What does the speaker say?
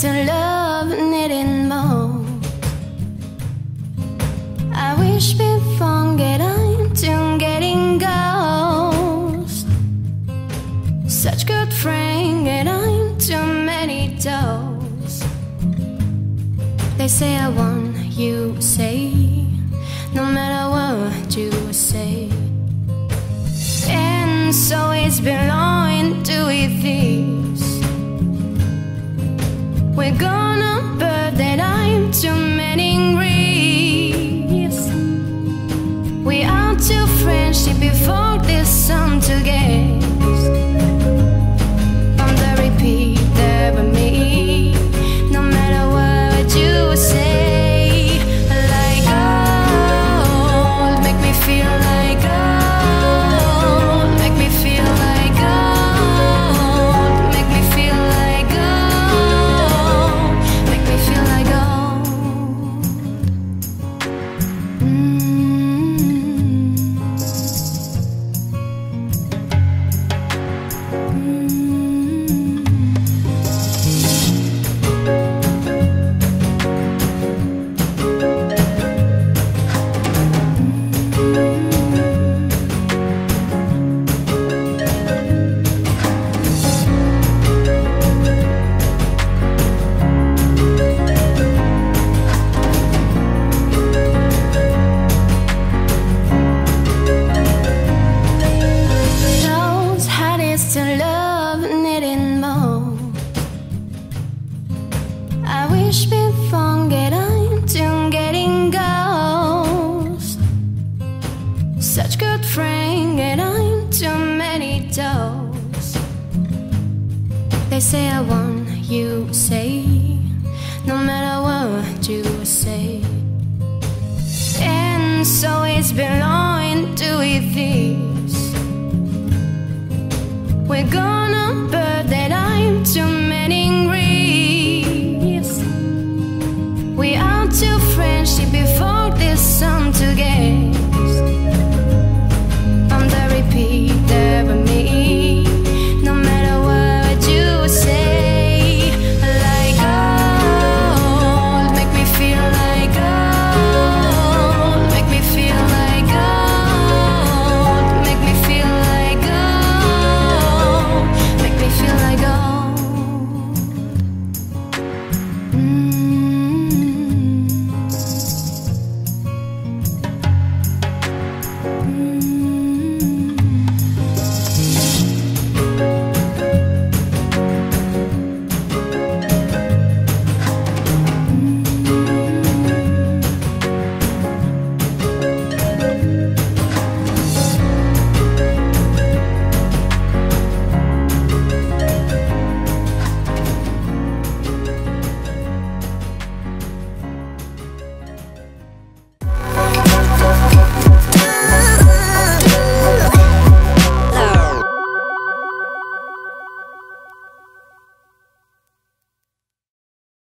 to love needing more. I wish before getting to getting ghost. Such good friend, and I'm too many toes. They say I want you, say, no matter what. fish before get into getting girls. Such good friend get many toes. They say I want you say, no matter what you say. And so it's belonging to this. We're gonna. Be